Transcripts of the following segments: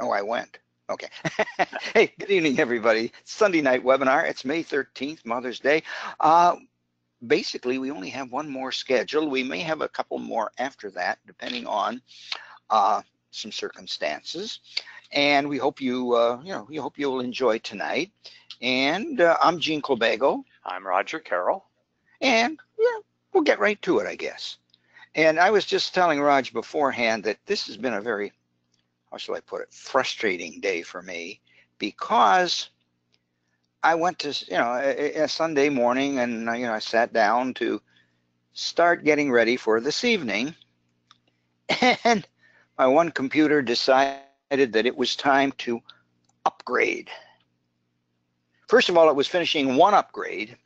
Oh, I went. Okay. hey, good evening, everybody. Sunday night webinar. It's May 13th, Mother's Day. Uh, basically, we only have one more scheduled. We may have a couple more after that, depending on uh, some circumstances. And we hope you, uh, you know, we hope you'll enjoy tonight. And uh, I'm Gene Colbago. I'm Roger Carroll. And yeah, we'll get right to it, I guess. And I was just telling Raj beforehand that this has been a very, how shall I put it, frustrating day for me because I went to, you know, a, a Sunday morning and, uh, you know, I sat down to start getting ready for this evening. And my one computer decided that it was time to upgrade. First of all, it was finishing one upgrade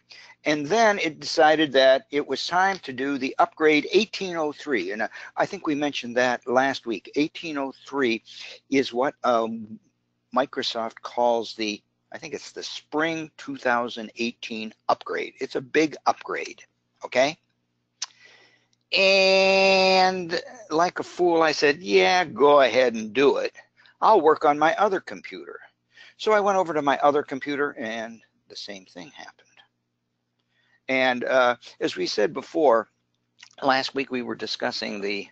and then it decided that it was time to do the upgrade 1803. And uh, I think we mentioned that last week. 1803 is what um, Microsoft calls the, I think it's the spring 2018 upgrade. It's a big upgrade, okay? And like a fool, I said, yeah, go ahead and do it. I'll work on my other computer. So I went over to my other computer and the same thing happened. And uh, as we said before, last week we were discussing the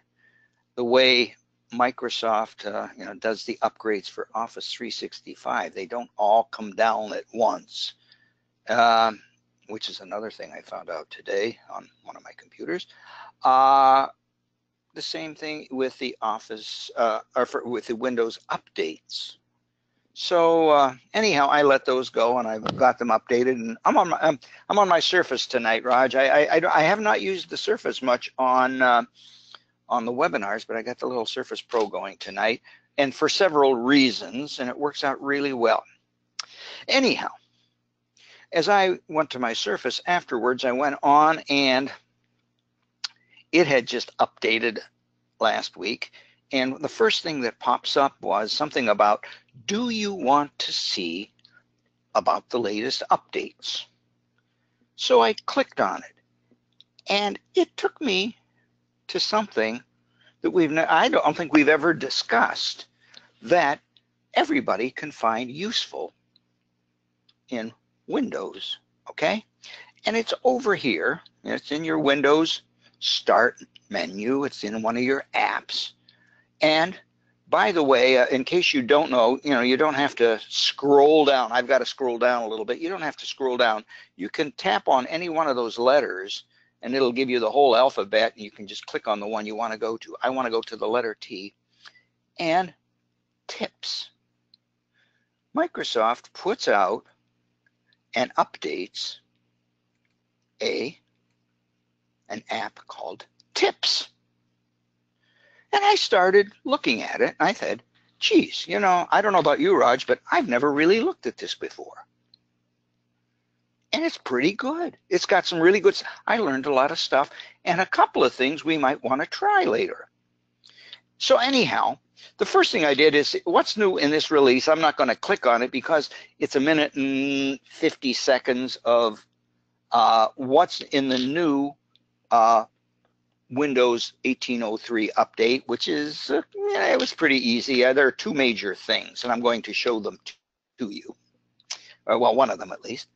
the way Microsoft uh, you know does the upgrades for Office 365. They don't all come down at once, um, which is another thing I found out today on one of my computers. Uh, the same thing with the Office uh, or for, with the Windows updates. So uh, anyhow, I let those go and I've got them updated and I'm on my, I'm, I'm on my Surface tonight, Raj. I, I, I, have not used the Surface much on, uh, on the webinars, but I got the little Surface Pro going tonight and for several reasons and it works out really well. Anyhow, as I went to my Surface afterwards, I went on and it had just updated last week and the first thing that pops up was something about, do you want to see about the latest updates? So I clicked on it and it took me to something that we've, I don't think we've ever discussed that everybody can find useful in Windows, okay? And it's over here, it's in your Windows start menu, it's in one of your apps, and by the way, uh, in case you don't know, you know, you don't have to scroll down. I've got to scroll down a little bit. You don't have to scroll down. You can tap on any one of those letters and it'll give you the whole alphabet and you can just click on the one you want to go to. I want to go to the letter T and tips. Microsoft puts out and updates a an app called Tips. And I started looking at it. And I said, geez, you know, I don't know about you, Raj, but I've never really looked at this before. And it's pretty good. It's got some really good, I learned a lot of stuff and a couple of things we might want to try later. So anyhow, the first thing I did is what's new in this release? I'm not going to click on it because it's a minute and 50 seconds of uh, what's in the new uh, Windows 1803 update, which is, uh, yeah, it was pretty easy. Uh, there are two major things, and I'm going to show them to you. Uh, well, one of them at least.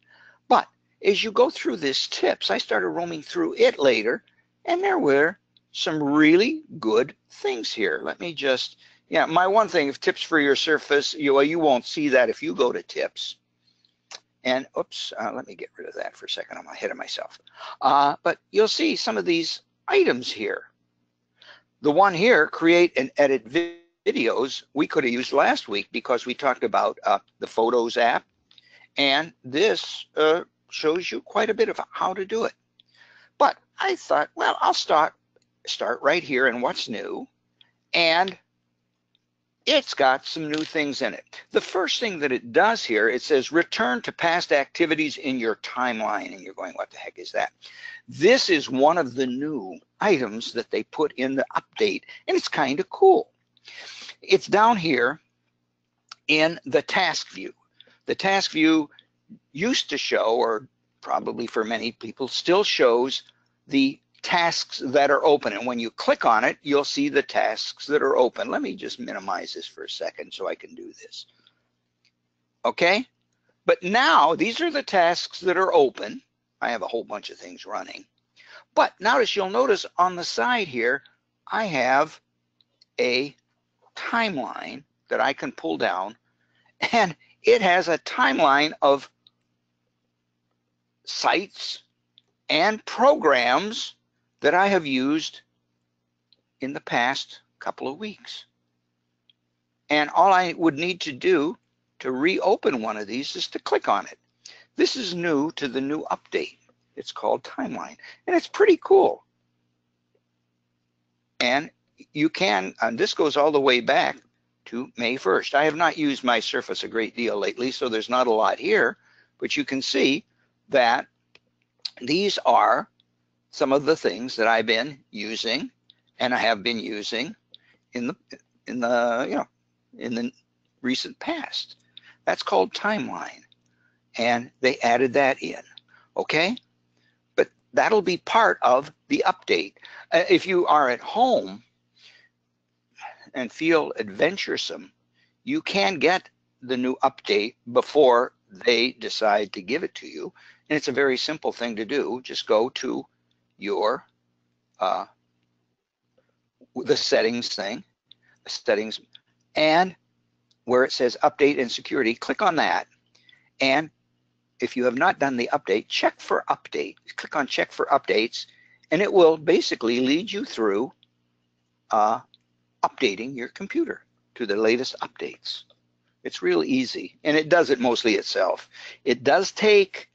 But as you go through this tips, I started roaming through it later, and there were some really good things here. Let me just, yeah, my one thing, if tips for your Surface, you, well, you won't see that if you go to tips. And oops, uh, let me get rid of that for a second. I'm ahead of myself. Uh, but you'll see some of these items here. The one here, create and edit videos, we could have used last week because we talked about uh, the Photos app. And this uh, shows you quite a bit of how to do it. But I thought, well, I'll start, start right here in what's new. And it's got some new things in it. The first thing that it does here, it says return to past activities in your timeline. And you're going, what the heck is that? This is one of the new items that they put in the update, and it's kind of cool. It's down here in the task view. The task view used to show, or probably for many people, still shows the tasks that are open. And when you click on it, you'll see the tasks that are open. Let me just minimize this for a second so I can do this. Okay, but now these are the tasks that are open. I have a whole bunch of things running. But notice, you'll notice on the side here, I have a timeline that I can pull down and it has a timeline of sites and programs that I have used in the past couple of weeks. And all I would need to do to reopen one of these is to click on it. This is new to the new update. It's called Timeline, and it's pretty cool. And you can, and this goes all the way back to May 1st. I have not used my Surface a great deal lately, so there's not a lot here, but you can see that these are some of the things that I've been using and I have been using in the in the you know in the recent past. That's called timeline. And they added that in. Okay? But that'll be part of the update. Uh, if you are at home and feel adventuresome, you can get the new update before they decide to give it to you. And it's a very simple thing to do. Just go to your uh, the settings thing, the settings, and where it says update and security, click on that. And if you have not done the update, check for update. Click on check for updates, and it will basically lead you through uh, updating your computer to the latest updates. It's real easy, and it does it mostly itself. It does take,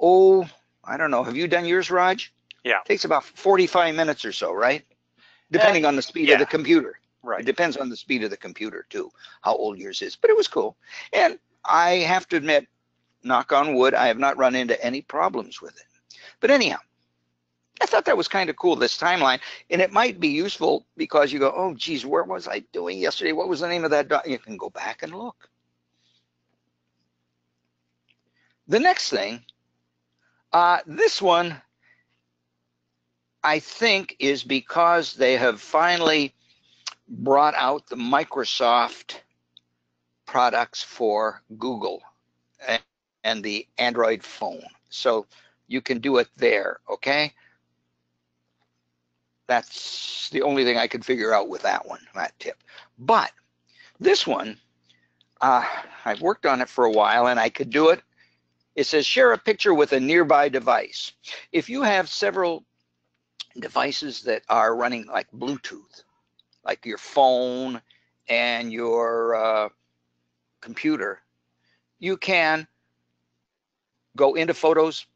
oh, I don't know. Have you done yours, Raj? Yeah. It takes about 45 minutes or so, right? Depending uh, on the speed yeah. of the computer. Right. It depends on the speed of the computer too, how old yours is. But it was cool. And I have to admit, knock on wood, I have not run into any problems with it. But anyhow, I thought that was kind of cool, this timeline. And it might be useful because you go, oh, geez, where was I doing yesterday? What was the name of that? Doc? You can go back and look. The next thing, uh, this one, I think, is because they have finally brought out the Microsoft products for Google and, the Android phone. So you can do it there, okay? That's the only thing I could figure out with that one, that tip. But this one, uh, I've worked on it for a while and I could do it. It says share a picture with a nearby device. If you have several devices that are running like Bluetooth, like your phone and your uh, computer, you can go into photos,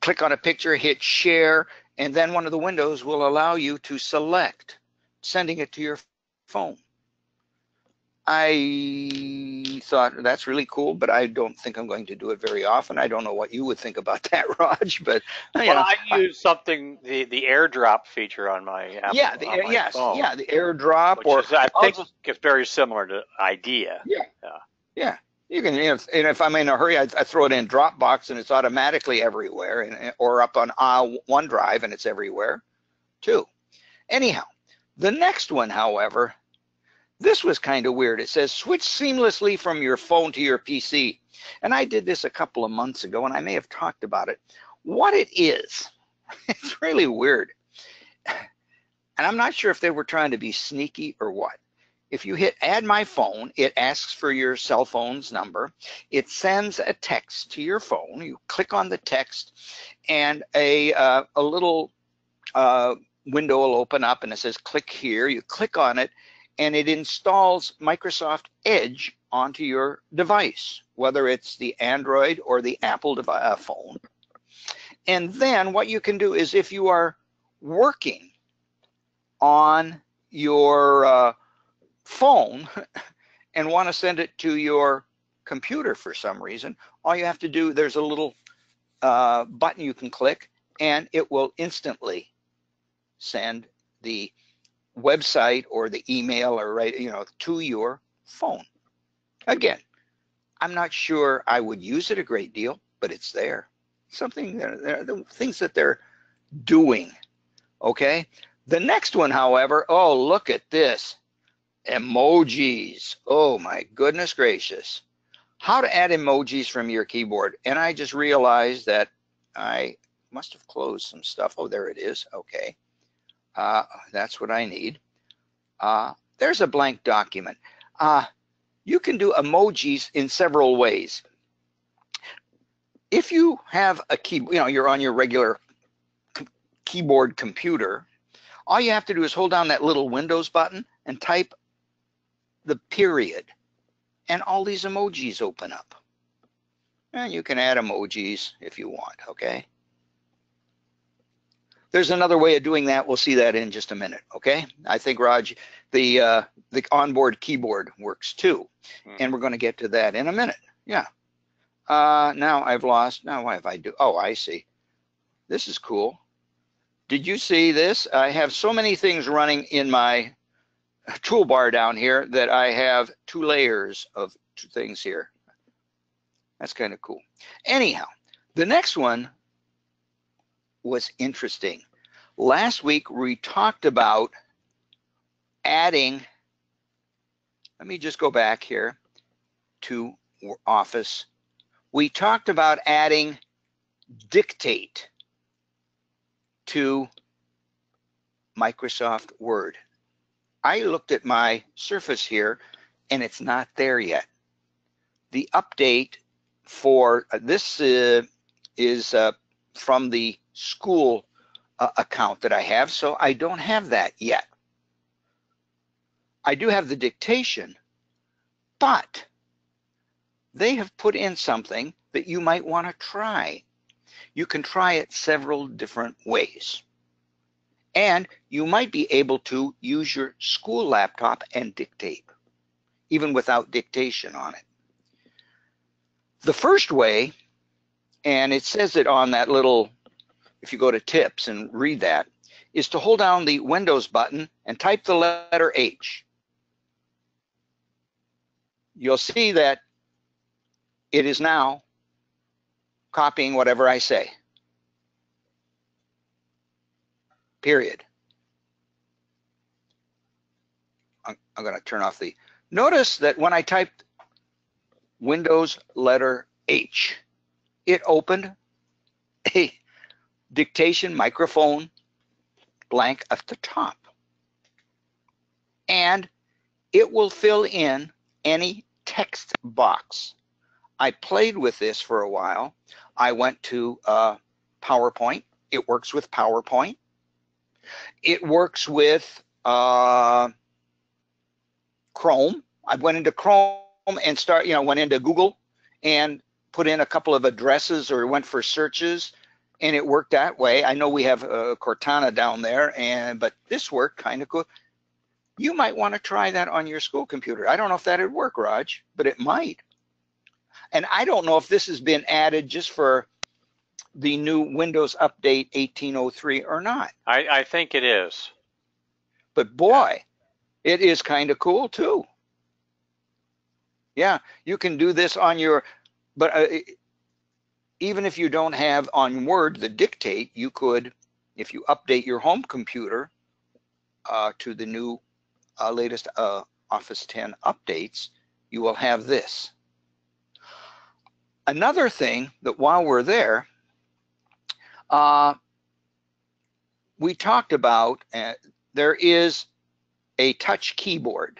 click on a picture, hit share, and then one of the windows will allow you to select sending it to your phone. I thought that's really cool, but I don't think I'm going to do it very often. I don't know what you would think about that, Raj, but well, know, I use something the the AirDrop feature on my Apple, yeah, the, my yes, phone, yeah, the AirDrop, or is, I think it's very similar to Idea. Yeah, yeah, yeah. You can, you know, and if I'm in a hurry, I, I, throw it in Dropbox, and it's automatically everywhere, and or up on OneDrive, and it's everywhere, too. Anyhow, the next one, however, this was kind of weird. It says switch seamlessly from your phone to your PC. And I did this a couple of months ago, and I may have talked about it. What it is, it's really weird. And I'm not sure if they were trying to be sneaky or what. If you hit add my phone, it asks for your cell phone's number. It sends a text to your phone. You click on the text and a, uh, a little uh, window will open up and it says click here. You click on it and it installs Microsoft Edge onto your device, whether it's the Android or the Apple device, uh, phone. And then what you can do is if you are working on your uh, phone and want to send it to your computer for some reason, all you have to do, there's a little uh, button you can click and it will instantly send the website or the email or right, you know, to your phone. Again, I'm not sure I would use it a great deal, but it's there. Something there, the things that they're doing Okay. The next one, however, oh, look at this. Emojis. Oh my goodness gracious. How to add emojis from your keyboard. And I just realized that I must have closed some stuff. Oh, there it is. Okay. Uh, that's what I need. Uh, there's a blank document. Uh, you can do emojis in several ways. If you have a key, you know, you're on your regular keyboard computer, all you have to do is hold down that little Windows button and type the period, and all these emojis open up. And you can add emojis if you want, okay? There's another way of doing that. We'll see that in just a minute, okay? I think, Raj, the uh, the onboard keyboard works too, mm. and we're going to get to that in a minute. Yeah. Uh, now I've lost. Now why have I do? Oh, I see. This is cool. Did you see this? I have so many things running in my toolbar down here that I have two layers of two things here. That's kind of cool. Anyhow, the next one was interesting. Last week we talked about adding, let me just go back here to Office. We talked about adding dictate to Microsoft Word. I looked at my Surface here and it's not there yet. The update for uh, this uh, is uh, from the school uh, account that I have, so I don't have that yet. I do have the dictation, but they have put in something that you might want to try. You can try it several different ways. And you might be able to use your school laptop and dictate, even without dictation on it. The first way, and it says it on that little if you go to tips and read that, is to hold down the Windows button and type the letter H. You'll see that it is now copying whatever I say. Period. I'm, I'm going to turn off the. Notice that when I typed Windows letter H, it opened a dictation microphone blank at the top. And it will fill in any text box. I played with this for a while. I went to uh, PowerPoint. It works with PowerPoint. It works with uh, Chrome. I went into Chrome and start, you know, went into Google and put in a couple of addresses or went for searches and it worked that way. I know we have uh, Cortana down there, and but this worked kind of cool. You might want to try that on your school computer. I don't know if that'd work, Raj, but it might. And I don't know if this has been added just for the new Windows Update 1803 or not. I, I think it is. But boy, it is kind of cool too. Yeah, you can do this on your, but uh, even if you don't have on Word the dictate, you could, if you update your home computer uh, to the new uh, latest uh, Office 10 updates, you will have this. Another thing that while we're there, uh, we talked about uh, there is a touch keyboard.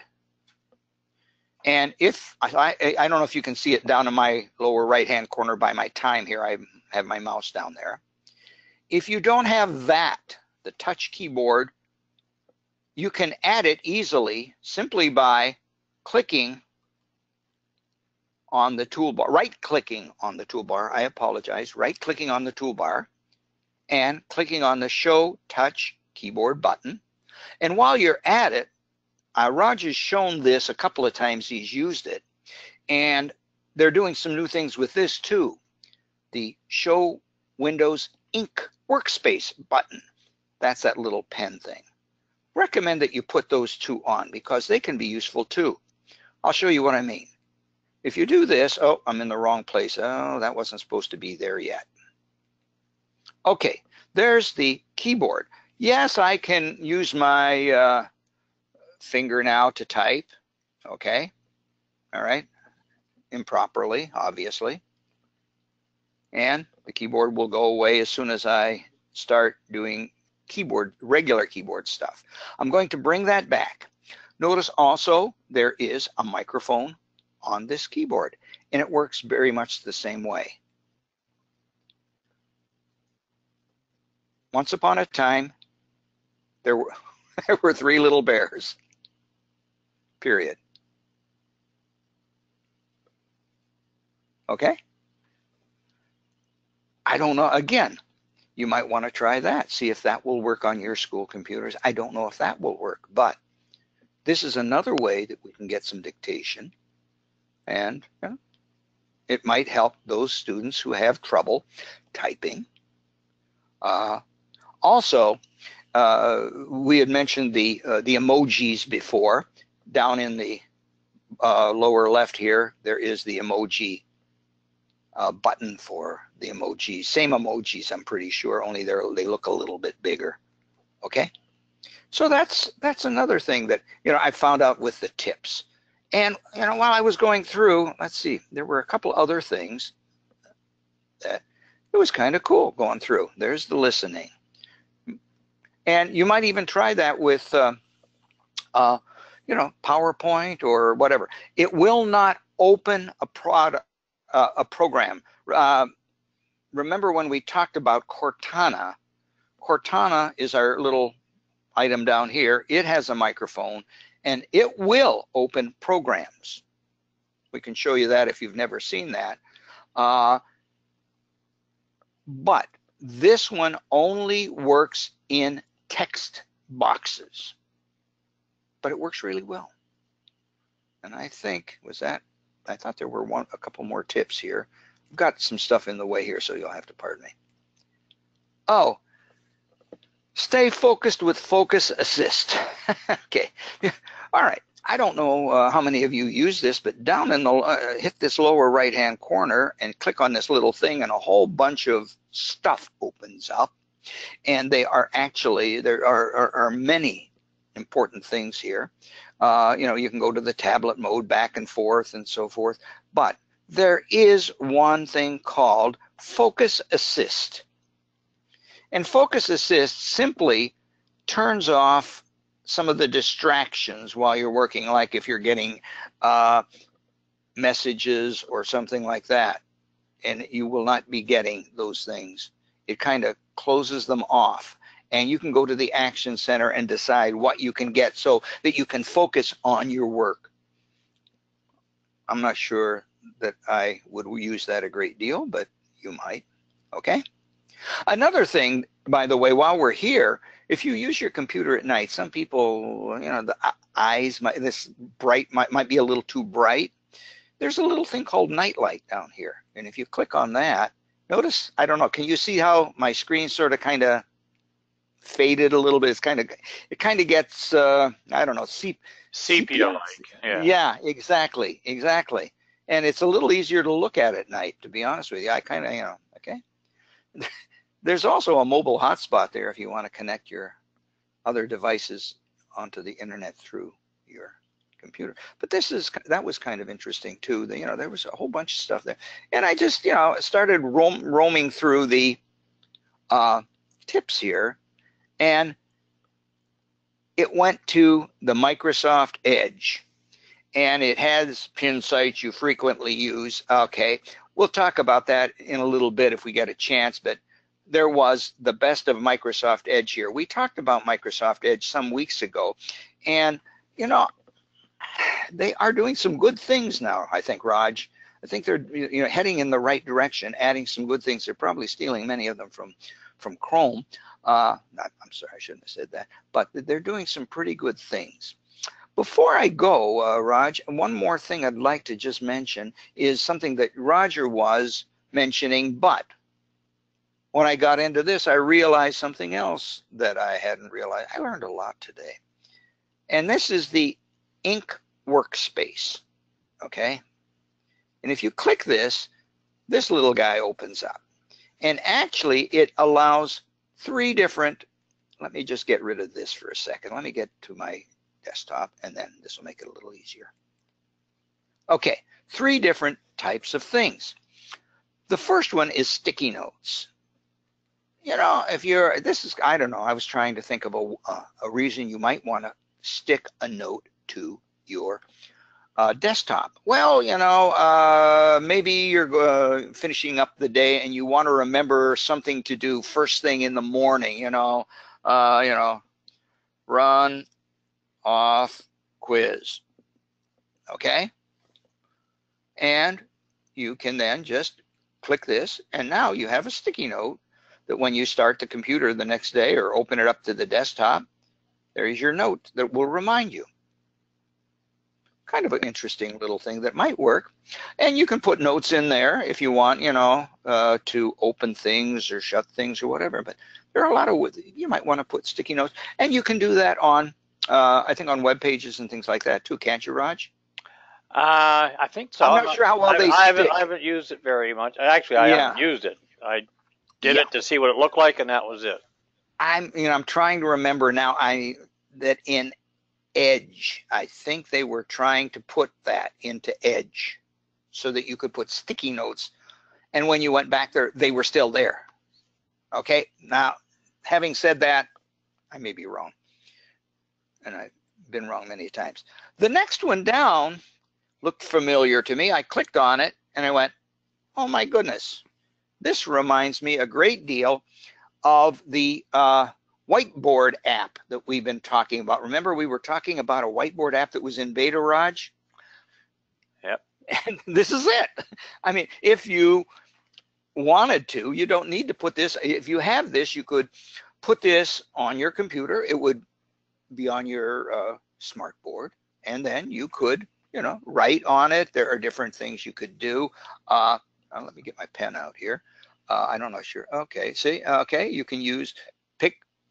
And if I, I don't know if you can see it down in my lower right hand corner by my time here, I have my mouse down there. If you don't have that, the touch keyboard, you can add it easily simply by clicking on the toolbar, right clicking on the toolbar, I apologize, right clicking on the toolbar and clicking on the show touch keyboard button. And while you're at it, uh, Roger's shown this a couple of times. He's used it, and they're doing some new things with this too. The Show Windows Ink Workspace button. That's that little pen thing. Recommend that you put those two on because they can be useful too. I'll show you what I mean. If you do this, oh, I'm in the wrong place. Oh, that wasn't supposed to be there yet. Okay, there's the keyboard. Yes, I can use my uh, finger now to type, okay? All right, improperly, obviously. And the keyboard will go away as soon as I start doing keyboard, regular keyboard stuff. I'm going to bring that back. Notice also there is a microphone on this keyboard and it works very much the same way. Once upon a time, there were, there were three little bears, period. Okay? I don't know. Again, you might want to try that. See if that will work on your school computers. I don't know if that will work, but this is another way that we can get some dictation and it might help those students who have trouble typing. Uh, also, uh, we had mentioned the uh, the emojis before. Down in the uh, lower left here, there is the emoji uh, button for the emojis. Same emojis, I'm pretty sure, only they they look a little bit bigger. Okay, so that's that's another thing that you know I found out with the tips. And you know, while I was going through, let's see, there were a couple other things that it was kind of cool going through. There's the listening, and you might even try that with, uh, uh, you know, PowerPoint or whatever. It will not open a product, uh, a program. Uh, remember when we talked about Cortana? Cortana is our little item down here. It has a microphone and it will open programs. We can show you that if you've never seen that. Uh, but this one only works in text boxes, but it works really well. And I think, was that, I thought there were one, a couple more tips here. I've got some stuff in the way here, so you'll have to pardon me. Oh, Stay focused with Focus Assist. okay, all right. I don't know uh, how many of you use this, but down in the, uh, hit this lower right hand corner and click on this little thing and a whole bunch of stuff opens up. And they are actually, there are, are, are many important things here. Uh, you know, you can go to the tablet mode back and forth and so forth, but there is one thing called Focus Assist. And Focus Assist simply turns off some of the distractions while you're working, like if you're getting uh, messages or something like that, and you will not be getting those things. It kind of closes them off and you can go to the action center and decide what you can get so that you can focus on your work. I'm not sure that I would use that a great deal, but you might, okay? Another thing, by the way, while we're here, if you use your computer at night, some people, you know, the eyes, might, this bright might, might be a little too bright. There's a little thing called nightlight down here. And if you click on that, notice, I don't know, can you see how my screen sort of kind of faded a little bit? It's kind of, it kind of gets, uh, I don't know, seep, sepia-like. Yeah. yeah, exactly, exactly. And it's a little easier to look at at night, to be honest with you. I kind of, you know, okay. There's also a mobile hotspot there if you want to connect your other devices onto the internet through your computer. But this is that was kind of interesting too. The, you know, there was a whole bunch of stuff there, and I just you know started roam, roaming through the uh, tips here, and it went to the Microsoft Edge, and it has pin sites you frequently use. Okay, we'll talk about that in a little bit if we get a chance, but there was the best of Microsoft Edge here. We talked about Microsoft Edge some weeks ago, and you know, they are doing some good things now. I think, Raj. I think they're you know heading in the right direction, adding some good things. They're probably stealing many of them from from Chrome. Uh, not, I'm sorry, I shouldn't have said that, but they're doing some pretty good things. Before I go, uh, Raj, one more thing I'd like to just mention is something that Roger was mentioning, but when I got into this, I realized something else that I hadn't realized. I learned a lot today. And this is the ink workspace, okay? And if you click this, this little guy opens up. And actually, it allows three different let me just get rid of this for a second. Let me get to my desktop and then this will make it a little easier. Okay, three different types of things. The first one is sticky notes. You know, if you're, this is, I don't know, I was trying to think of a, uh, a reason you might want to stick a note to your uh, desktop. Well, you know, uh, maybe you're uh, finishing up the day and you want to remember something to do first thing in the morning, you know, uh, you know, run off quiz. Okay? And you can then just click this and now you have a sticky note that when you start the computer the next day or open it up to the desktop, there's your note that will remind you. Kind of an interesting little thing that might work. And you can put notes in there if you want, you know, uh, to open things or shut things or whatever. But there are a lot of, you might want to put sticky notes. And you can do that on, uh, I think on web pages and things like that too, can't you, Raj? Uh, I think so. I'm not sure how well I, they I haven't, stick. I haven't used it very much. Actually, I Yeah. haven't used it. I did Yeah. it to see what it looked like, and that was it. I'm, you know, I'm trying to remember now. I that in Edge, I think they were trying to put that into Edge, so that you could put sticky notes, and when you went back there, they were still there. Okay. Now, having said that, I may be wrong, and I've been wrong many times. The next one down looked familiar to me. I clicked on it, and I went, "Oh my goodness, this reminds me a great deal." of the uh, whiteboard app that we've been talking about. Remember, we were talking about a whiteboard app that was in beta, Raj? Yep. And this is it. I mean, if you wanted to, you don't need to put this. If you have this, you could put this on your computer. It would be on your uh, smart board, and then you could, you know, write on it. There are different things you could do. Uh, uh, let me get my pen out here. Uh, I don't know, sure. Okay, see, okay, you can use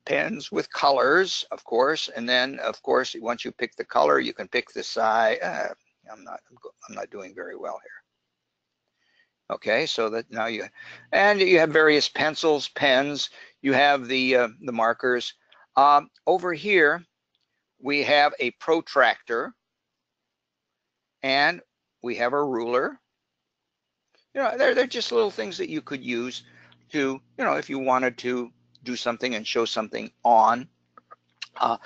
pens with colors, of course, and then, of course, once you pick the color, you can pick the size. Uh, I'm not, I'm not doing very well here. Okay, so that now you, and you have various pencils, pens. You have the uh, the markers. Um, over here, we have a protractor, and we have a ruler you know, they're, they're just little things that you could use to, you know, if you wanted to do something and show something on. Uh,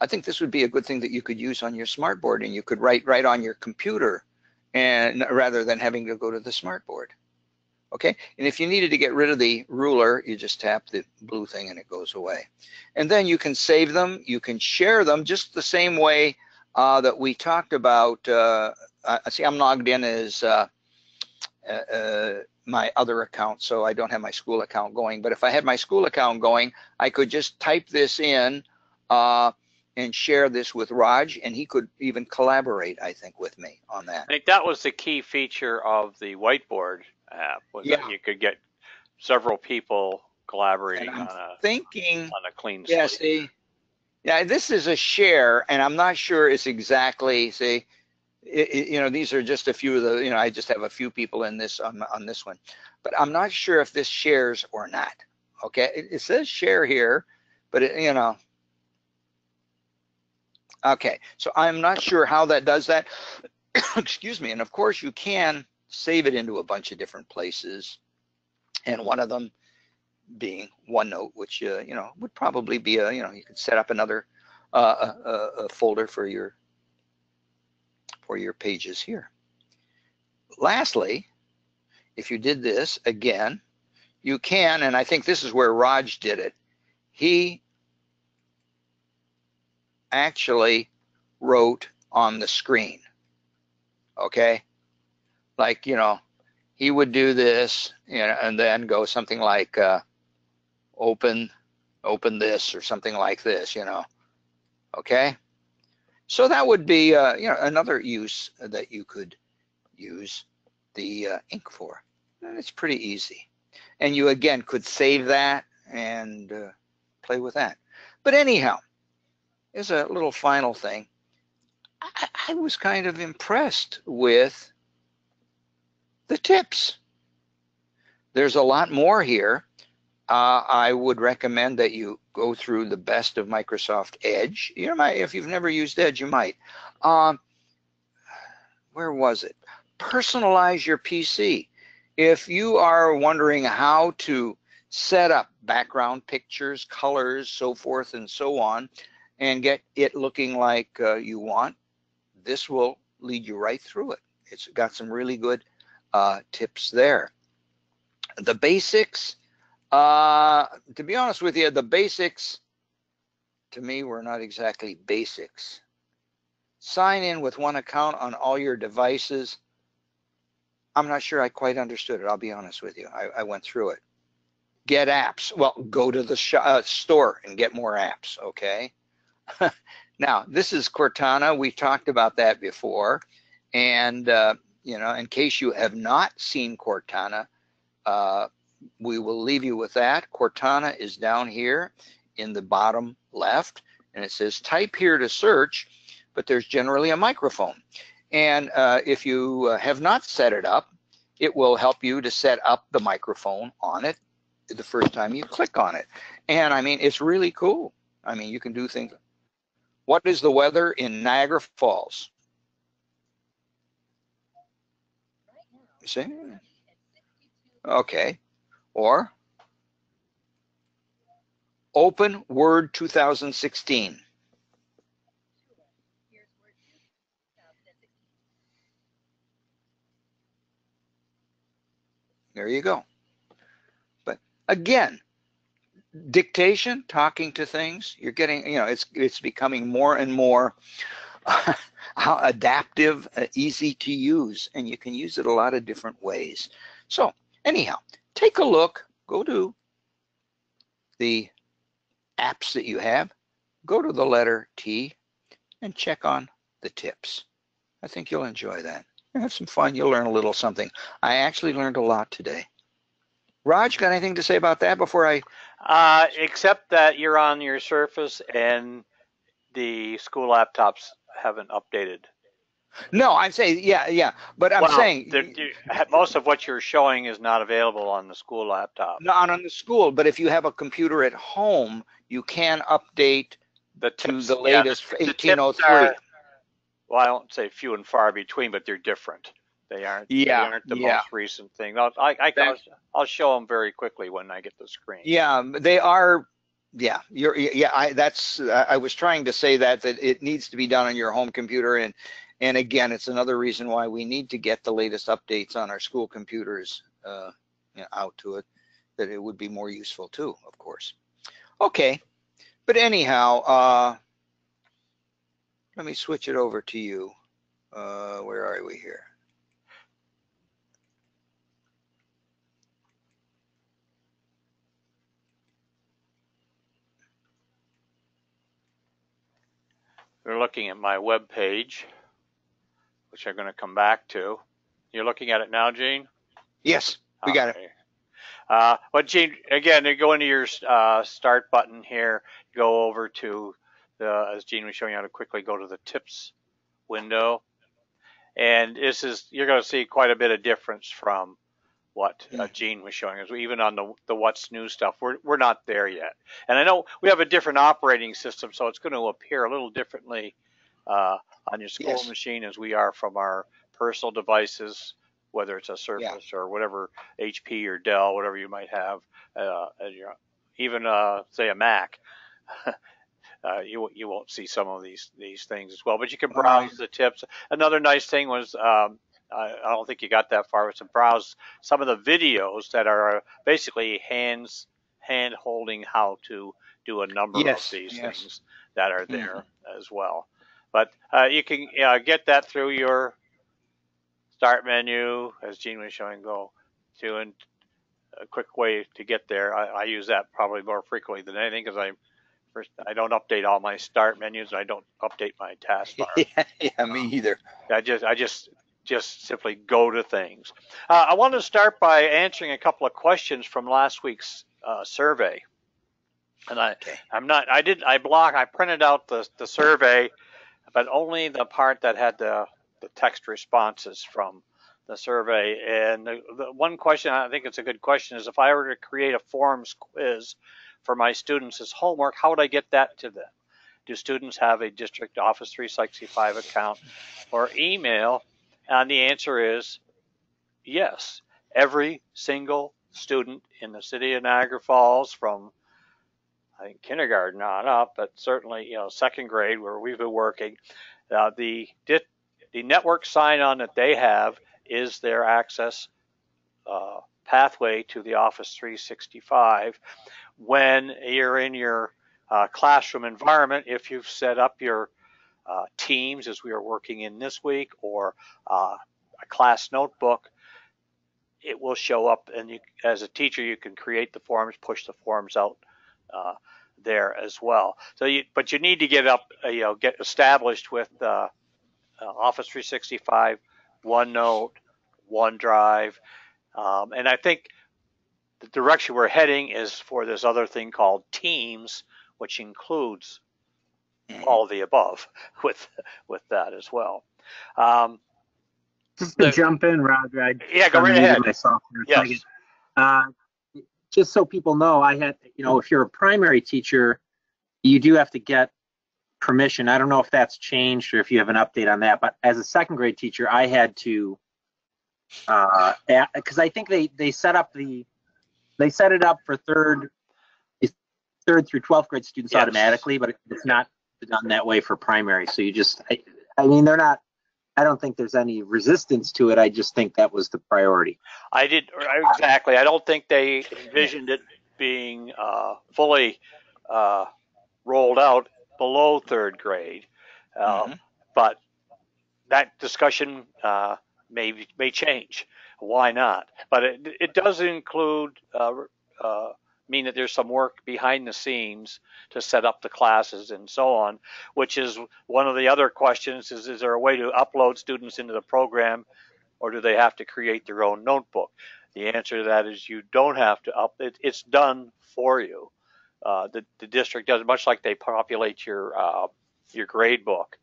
I think this would be a good thing that you could use on your smartboard and you could write right on your computer and rather than having to go to the smartboard. Okay, and if you needed to get rid of the ruler, you just tap the blue thing and it goes away. And then you can save them, you can share them just the same way uh, that we talked about. Uh, I see I'm logged in as uh, uh, uh, my other account, so I don't have my school account going. But if I had my school account going, I could just type this in uh, and share this with Raj, and he could even collaborate, I think, with me on that. I think that was the key feature of the whiteboard app was Yeah. that you could get several people collaborating on a Thinking, on a clean yeah, slate. see, yeah, this is a share, and I'm not sure it's exactly, see, it, it- you know, these are just a few of the, you know, I just have a few people in this on, on this one, but I'm not sure if this shares or not. Okay, it, it says share here, but it, you know. Okay, so I'm not sure how that does that. Excuse me, and of course you can save it into a bunch of different places, and one of them being OneNote, which uh, you know would probably be a, you know, you could set up another uh, a, a, folder for your for your pages here. Lastly, if you did this again, you can, and I think this is where Raj did it. He actually wrote on the screen. Okay? Like, you know, he would do this, you know, and then go something like uh, open open this or something like this, you know. Okay? So that would be, uh, you know, another use that you could use the uh, ink for. And it's pretty easy. And you, again, could save that and uh, play with that. But anyhow, here's a little final thing. I, I was kind of impressed with the tips. There's a lot more here. Uh, I would recommend that you go through the best of Microsoft Edge. You might, if you've never used Edge, you might. Um, where was it? Personalize your PC. If you are wondering how to set up background pictures, colors, so forth and so on, and get it looking like uh, you want, this will lead you right through it. It's got some really good uh, tips there. The basics, uh, to be honest with you, the basics to me were not exactly basics. Sign in with one account on all your devices. I'm not sure I quite understood it. I'll be honest with you. I, I went through it. Get apps. Well, go to the uh, store and get more apps. Okay. now, this is Cortana. We talked about that before. And, uh, you know, in case you have not seen Cortana, uh, we will leave you with that. Cortana is down here in the bottom left, and it says type here to search, but there's generally a microphone. And uh, if you uh, have not set it up, it will help you to set up the microphone on it the first time you click on it. And I mean, it's really cool. I mean, you can do things. What is the weather in Niagara Falls? You see? Okay. Or Open Word 2016. There you go. But again, dictation, talking to things, you're getting, you know, it's it's becoming more and more adaptive, uh, easy to use, and you can use it a lot of different ways. So anyhow, take a look, go to the apps that you have, go to the letter T and check on the tips. I think you'll enjoy that. Have some fun. You'll learn a little something. I actually learned a lot today. Raj, got anything to say about that before I? Uh, except that you're on your Surface and the school laptops haven't updated. No, I'm saying yeah, yeah, but I'm well, saying most of what you're showing is not available on the school laptop. Not on the school, but if you have a computer at home, you can update the tips, to the latest yeah, 1803. Are, well, I don't say few and far between, but they're different. They aren't. Yeah, they aren't the yeah. most recent thing. I'll, I, I can, I'll show them very quickly when I get the screen. Yeah, um, they are. Yeah, you're. Yeah, I. That's. I was trying to say that that it needs to be done on your home computer, and and again, it's another reason why we need to get the latest updates on our school computers uh, you know, out to it. That it would be more useful too, of course. Okay, but anyhow, uh, let me switch it over to you. Uh, where are we here? They're looking at my web page, which I'm going to come back to. You're looking at it now, Gene? Yes, we got it. Uh, but Gene, again, you go into your uh, start button here, go over to the, as Gene was showing you how to quickly go to the tips window. And this is, you're going to see quite a bit of difference from what uh, Gene was showing us. Even on the the what's new stuff, we're we're not there yet. And I know we have a different operating system, so it's going to appear a little differently uh, on your school yes. machine as we are from our personal devices, whether it's a Surface yeah. or whatever HP or Dell, whatever you might have, uh, your, even uh, say a Mac. Uh, you you won't see some of these these things as well. But you can browse the tips. Another nice thing was um, I, I don't think you got that far, but to browse some of the videos that are basically hands hand holding how to do a number yes, of these yes. things that are there mm-hmm. as well. But uh, you can uh, get that through your start menu, as Gene was showing, go to and a quick way to get there. I, I use that probably more frequently than anything because I first I don't update all my start menus. I don't update my taskbar. yeah, yeah, me either. I just I just just simply go to things. Uh, I want to start by answering a couple of questions from last week's uh, survey. And I, okay. I'm not, I did, I block, I printed out the, the survey, but only the part that had the, the text responses from the survey. And the, the one question, I think it's a good question, is if I were to create a forms quiz for my students as homework, how would I get that to them? Do students have a district Office 365 account or email? And the answer is yes. Every single student in the city of Niagara Falls from I think kindergarten on up, but certainly you know second grade where we've been working, uh, the the network sign-on that they have is their access uh, pathway to the Office 365. When you're in your uh, classroom environment, if you've set up your uh, teams as we are working in this week or uh, a class notebook, it will show up and you, as a teacher you can create the forms, push the forms out uh, there as well. So, you, but you need to get up, uh, you know, get established with uh, uh Office 365, OneNote, OneDrive, um, and I think the direction we're heading is for this other thing called Teams, which includes mm-hmm. all of the above with with that as well. Um, just to the, jump in, Roger. I, yeah, go right ahead. Myself yes. Uh, just so people know, I had, you know, if you're a primary teacher, you do have to get permission. I don't know if that's changed or if you have an update on that, but as a second grade teacher, I had to, uh, because I think they they set up the, they set it up for third, third through 12th grade students yes. automatically, but it's not done that way for primary. So you just, I, I mean, they're not I don't think there's any resistance to it. I just think that was the priority. I did exactly. I don't think they envisioned it being uh, fully uh, rolled out below third grade, uh, mm-hmm. but that discussion uh, may may change. Why not? But it it does include uh, uh, mean that there's some work behind the scenes to set up the classes and so on, which is one of the other questions is, is there a way to upload students into the program or do they have to create their own notebook? The answer to that is you don't have to up, it, it's done for you. Uh, the, the district does much like they populate your, uh, your grade book.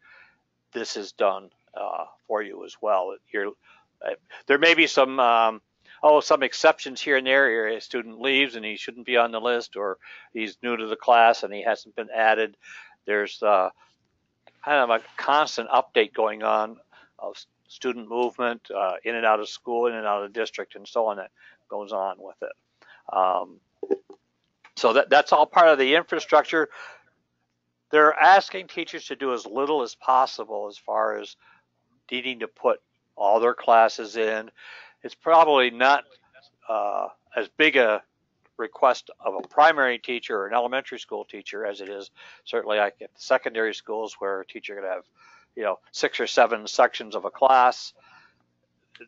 This is done uh, for you as well. You're, uh, there may be some um, oh, some exceptions here and there. A student leaves and he shouldn't be on the list, or he's new to the class and he hasn't been added. There's uh, kind of a constant update going on of student movement uh, in and out of school, in and out of district, and so on that goes on with it. Um, so that that's all part of the infrastructure. They're asking teachers to do as little as possible as far as needing to put all their classes in it's probably not uh, as big a request of a primary teacher or an elementary school teacher as it is certainly like at the secondary schools where a teacher could have you know six or seven sections of a class.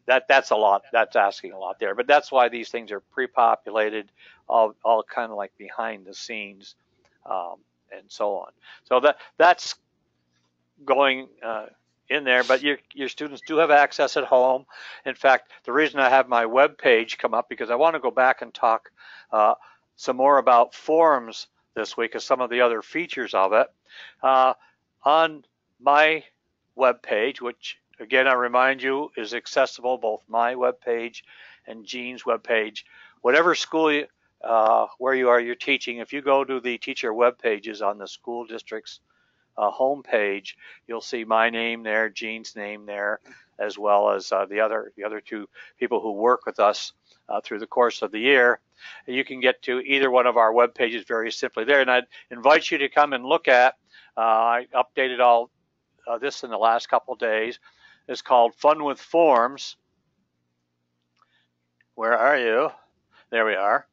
That that's a lot that's asking a lot there. But that's why these things are pre-populated all, all kind of like behind the scenes um, and so on. So that that's going uh, in there, but your, your students do have access at home. In fact, the reason I have my web page come up because I want to go back and talk uh, some more about forms this week as some of the other features of it. Uh, on my web page, which again I remind you is accessible both my web page and Gene's web page, whatever school uh, where you are you're teaching, if you go to the teacher web pages on the school district's uh, homepage, you'll see my name there, Gene's name there, as well as uh, the other the other two people who work with us uh, through the course of the year. You can get to either one of our web pages very simply there, and I'd invite you to come and look at. Uh, I updated all uh, this in the last couple days. It's called Fun with Forms. Where are you? There we are.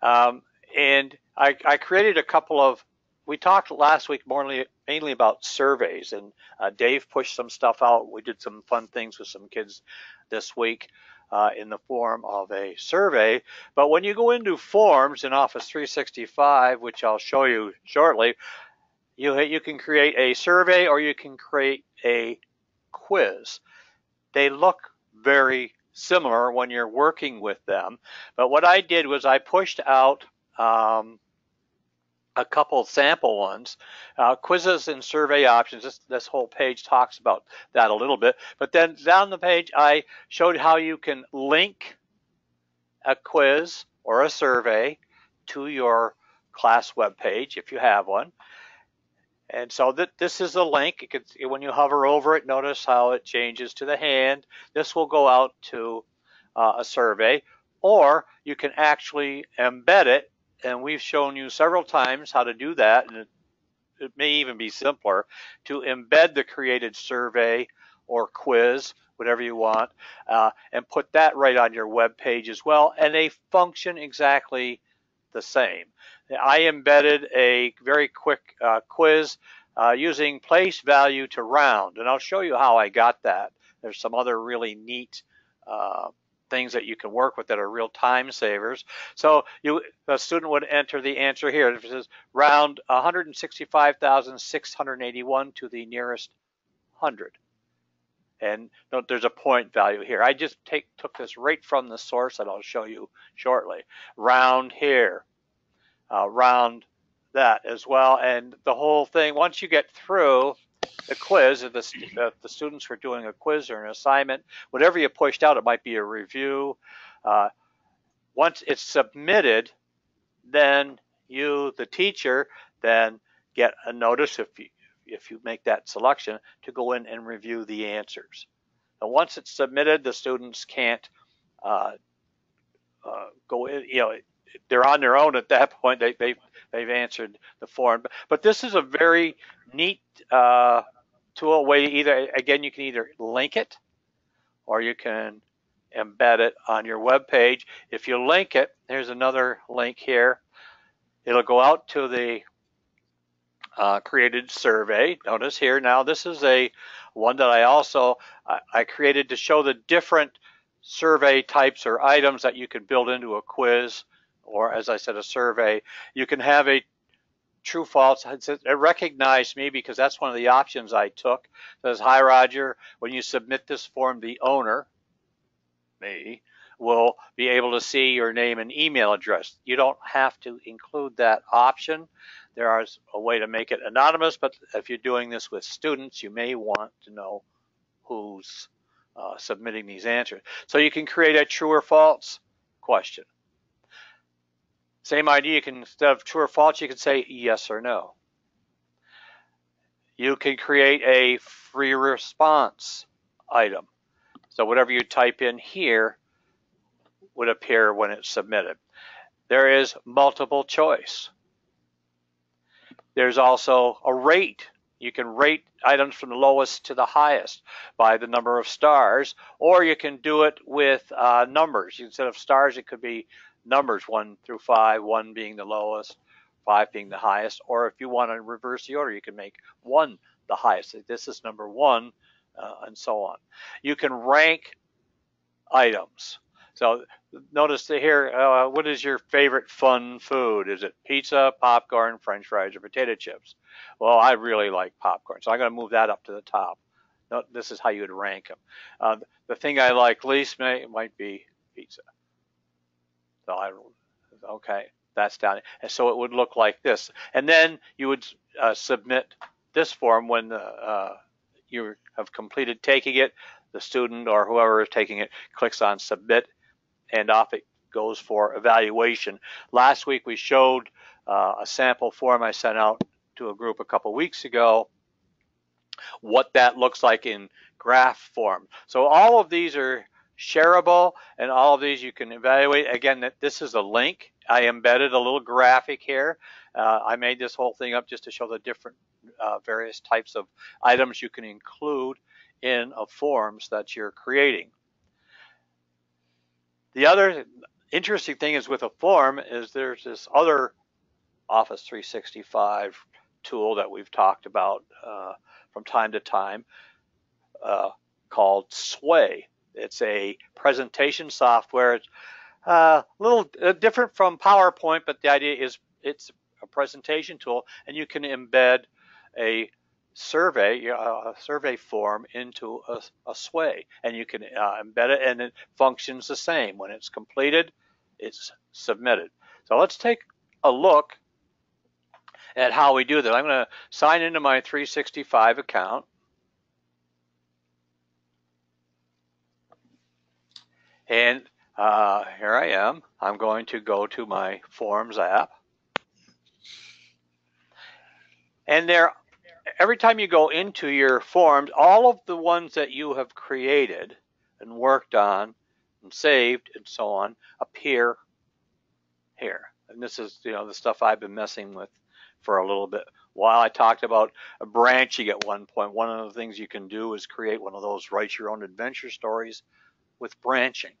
Um, and I, I created a couple of we talked last week mainly, mainly about surveys, and uh, Dave pushed some stuff out. We did some fun things with some kids this week uh, in the form of a survey. But when you go into forms in Office 365, which I'll show you shortly, you, you can create a survey or you can create a quiz. They look very similar when you're working with them. But what I did was I pushed out um, a couple sample ones. Uh, quizzes and survey options, this, this whole page talks about that a little bit. But then down the page, I showed how you can link a quiz or a survey to your class web page if you have one. And so that this is a link. When you hover over it, notice how it changes to the hand. This will go out to uh, a survey, or you can actually embed it. And we've shown you several times how to do that, and it, it may even be simpler to embed the created survey or quiz, whatever you want, uh, and put that right on your web page as well. And they function exactly the same. I embedded a very quick uh, quiz uh, using place value to round, and I'll show you how I got that. There's some other really neat uh, things that you can work with that are real time savers. So you, the student would enter the answer here. It says round 165,681 to the nearest hundred. And note there's a point value here. I just take took this right from the source that I'll show you shortly. Round here, uh, round that as well. And the whole thing, once you get through the quiz, if the, if the students were doing a quiz or an assignment, whatever you pushed out, it might be a review. Uh, once it's submitted, then you, the teacher, then get a notice if you, if you make that selection to go in and review the answers. And once it's submitted, the students can't uh, uh, go in, you know, they're on their own at that point. They, they, they've answered the form. But, but this is a very neat uh, tool way either, again, you can either link it or you can embed it on your web page. If you link it, there's another link here. It'll go out to the uh, created survey. Notice here now this is a one that I also I, I created to show the different survey types or items that you can build into a quiz or as I said a survey. You can have a true false. It recognized me because that's one of the options I took. It says, hi Roger, when you submit this form, the owner, me, will be able to see your name and email address. You don't have to include that option. There is a way to make it anonymous, but if you're doing this with students, you may want to know who's uh, submitting these answers. So you can create a true or false question. Same idea, you can, instead of true or false, you can say yes or no. You can create a free response item. So whatever you type in here would appear when it's submitted. There is multiple choice. There's also a rate. You can rate items from the lowest to the highest by the number of stars, or you can do it with uh, numbers. Instead of stars, it could be numbers, one through five, one being the lowest, five being the highest. Or if you want to reverse the order, you can make one the highest. This is number one, uh, and so on. You can rank items. So notice here, uh, what is your favorite fun food? Is it pizza, popcorn, french fries, or potato chips? Well, I really like popcorn, so I'm going to move that up to the top. This is how you would rank them. Uh, the thing I like least may, might be pizza. Okay, that's down. And so it would look like this. And then you would uh, submit this form when uh, you have completed taking it. The student or whoever is taking it clicks on submit and off it goes for evaluation. Last week we showed uh, a sample form I sent out to a group a couple weeks ago what that looks like in graph form. So all of these are shareable and all of these you can evaluate. Again, that this is a link. I embedded a little graphic here. Uh, I made this whole thing up just to show the different uh, various types of items you can include in a forms that you're creating. The other interesting thing is with a form is there's this other Office 365 tool that we've talked about uh, from time to time uh, called Sway. It's a presentation software. It's uh, a uh, little different from PowerPoint, but the idea is it's a presentation tool, and you can embed a survey, a survey form into a, a sway, and you can uh, embed it, and it functions the same. When it's completed, it's submitted. So let's take a look at how we do that. I'm going to sign into my 365 account. And uh, here I am. I'm going to go to my Forms app. And there, every time you go into your forms, all of the ones that you have created and worked on and saved and so on appear here. And this is, you know, the stuff I've been messing with for a little bit. While I talked about a branching at one point, one of the things you can do is create one of those write your own adventure stories with branching.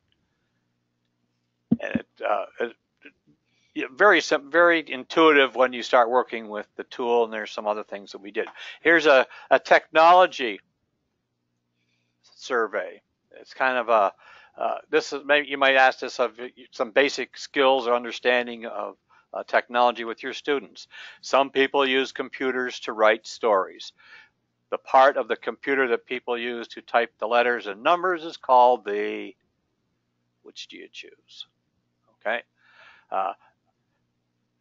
And it, uh, it very very intuitive when you start working with the tool and there's some other things that we did. Here's a, a technology survey. It's kind of a uh, this is maybe you might ask this of some basic skills or understanding of uh, technology with your students. Some people use computers to write stories the part of the computer that people use to type the letters and numbers is called the which do you choose okay uh,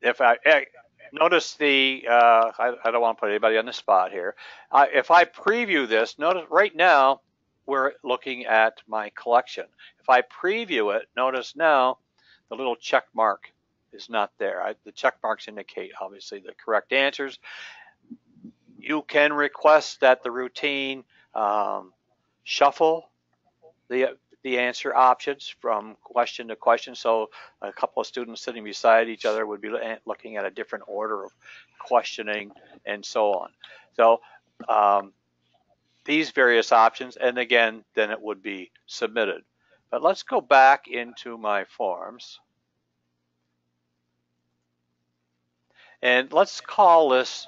if I, I notice the, uh, I, I, don't want to put anybody on the spot here. Uh, if I preview this, notice right now we're looking at my collection. If I preview it, notice now the little check mark is not there. I, the check marks indicate obviously the correct answers. You can request that the routine um, shuffle the the answer options from question to question. So a couple of students sitting beside each other would be looking at a different order of questioning and so on. So um, these various options, and again, then it would be submitted. But let's go back into my forms. And let's call this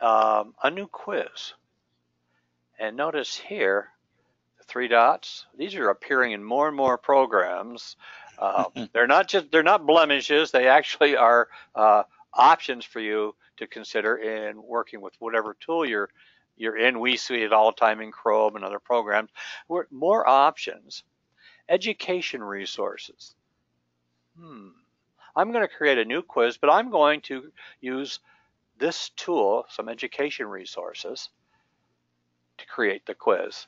um, a new quiz. And notice here, the three dots. These are appearing in more and more programs. Uh, they're not just they're not blemishes. They actually are uh, options for you to consider in working with whatever tool you're you're in. We see it all the time in Chrome and other programs. We're, more options. Education resources. Hmm. I'm going to create a new quiz, but I'm going to use this tool, some education resources, to create the quiz.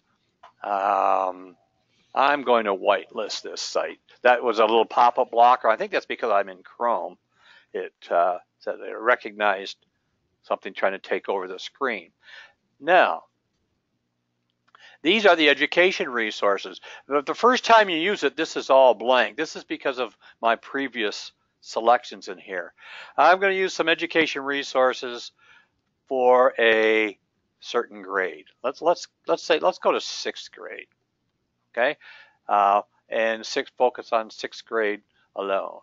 Um, I'm going to whitelist this site. That was a little pop-up blocker. I think that's because I'm in Chrome. It uh, said it recognized something trying to take over the screen. Now, these are the education resources. The first time you use it, this is all blank. This is because of my previous selections in here. I'm going to use some education resources for a certain grade. Let's let's let's say let's go to sixth grade. Okay, uh, and six focus on sixth grade alone.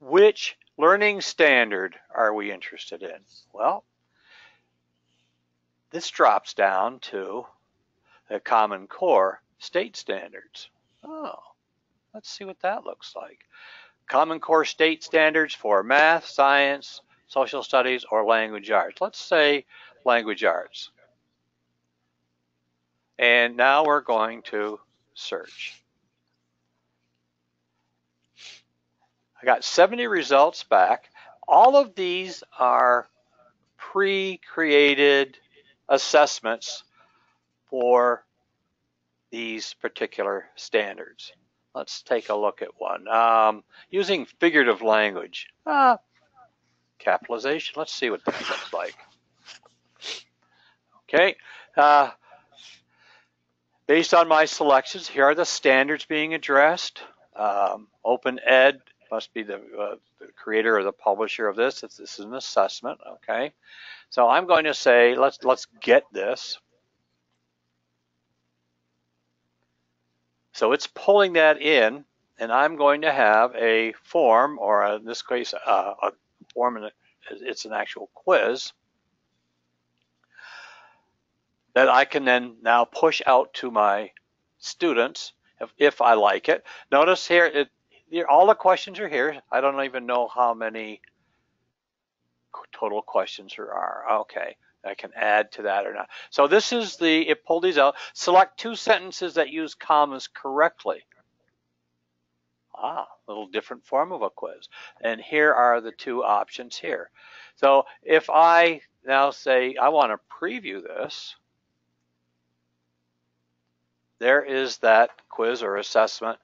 Which learning standard are we interested in? Well, this drops down to the Common Core state standards. Oh, let's see what that looks like. Common Core state standards for math, science, social studies, or language arts. Let's say language arts. And now we're going to search. I got 70 results back. All of these are pre-created assessments for these particular standards. Let's take a look at one. Um, using figurative language. Ah, capitalization. Let's see what that looks like. Okay. Uh, based on my selections, here are the standards being addressed. Um, Open Ed must be the, uh, the, creator or the publisher of this. This is an assessment. Okay. So I'm going to say, let's let's get this. So it's pulling that in, and I'm going to have a form, or in this case, uh, a form, and it's an actual quiz that I can then now push out to my students if, if I like it. Notice here, it, here, all the questions are here. I don't even know how many total questions there are. Okay, I can add to that or not. So this is the, it pulled these out. Select two sentences that use commas correctly. Ah, a little different form of a quiz. And here are the two options here. So if I now say I want to preview this, there is that quiz or assessment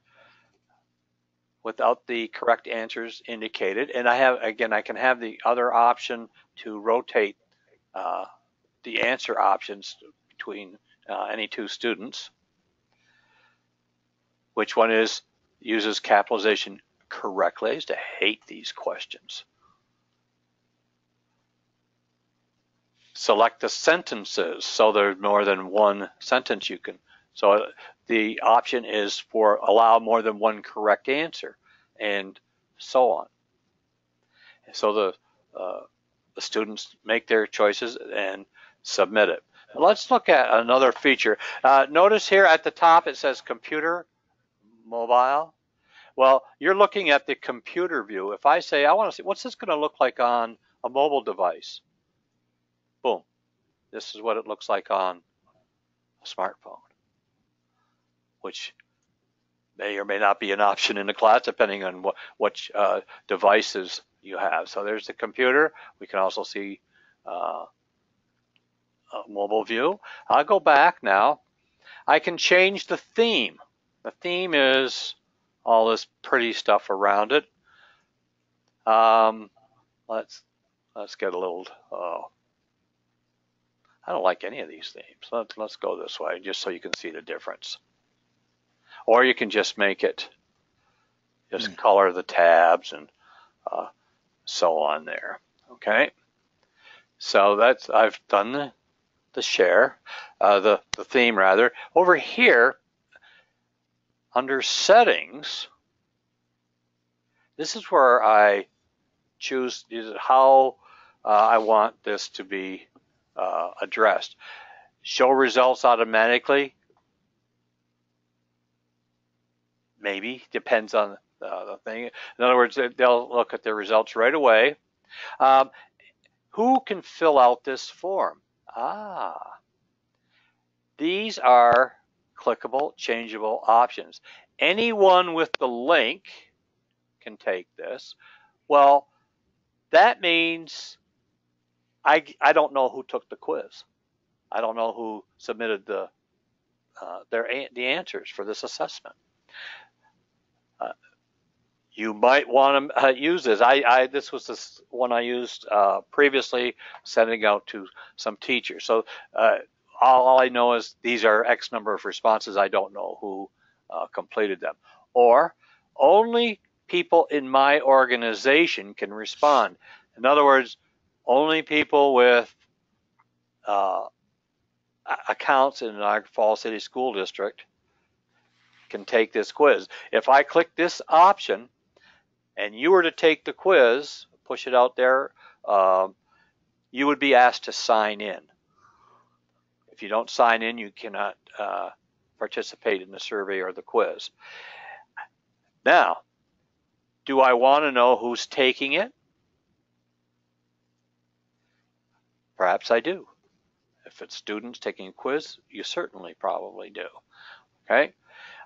without the correct answers indicated. And I have, again, I can have the other option to rotate uh, the answer options between uh, any two students. Which one is uses capitalization correctly? I used to hate these questions. Select the sentences so there's more than one sentence you can. So the option is for allow more than one correct answer and so on. So the uh, the students make their choices and submit it. Let's look at another feature. Uh, notice here at the top it says computer, mobile. Well, you're looking at the computer view. If I say, I want to see, what's this going to look like on a mobile device? Boom. This is what it looks like on a smartphone, which may or may not be an option in the class depending on what, uh, devices you have. So there's the computer. We can also see uh, mobile view. I'll go back now. I can change the theme. The theme is all this pretty stuff around it. Um, let's let's get a little. Uh, I don't like any of these themes. Let, let's go this way just so you can see the difference. Or you can just make it just mm. color the tabs and uh, so on there. Okay. So that's I've done the share, uh, the, the theme rather. Over here, under settings, this is where I choose how uh, I want this to be uh, addressed. Show results automatically. Maybe, depends on the thing. In other words, they'll look at the results right away. Um, who can fill out this form? Ah, these are clickable, changeable options. Anyone with the link can take this. Well, that means I, I don't know who took the quiz. I don't know who submitted the uh, their the answers for this assessment. You might want to uh, use this. I, I, this was this one I used uh, previously, sending out to some teachers. So uh, all, all, I know is these are X number of responses. I don't know who uh, completed them. Or only people in my organization can respond. In other words, only people with uh, accounts in our Falls City School District can take this quiz. If I click this option, and you were to take the quiz, push it out there, um, you would be asked to sign in. If you don't sign in, you cannot uh, participate in the survey or the quiz. Now, do I want to know who's taking it? Perhaps I do. If it's students taking a quiz, you certainly probably do. Okay.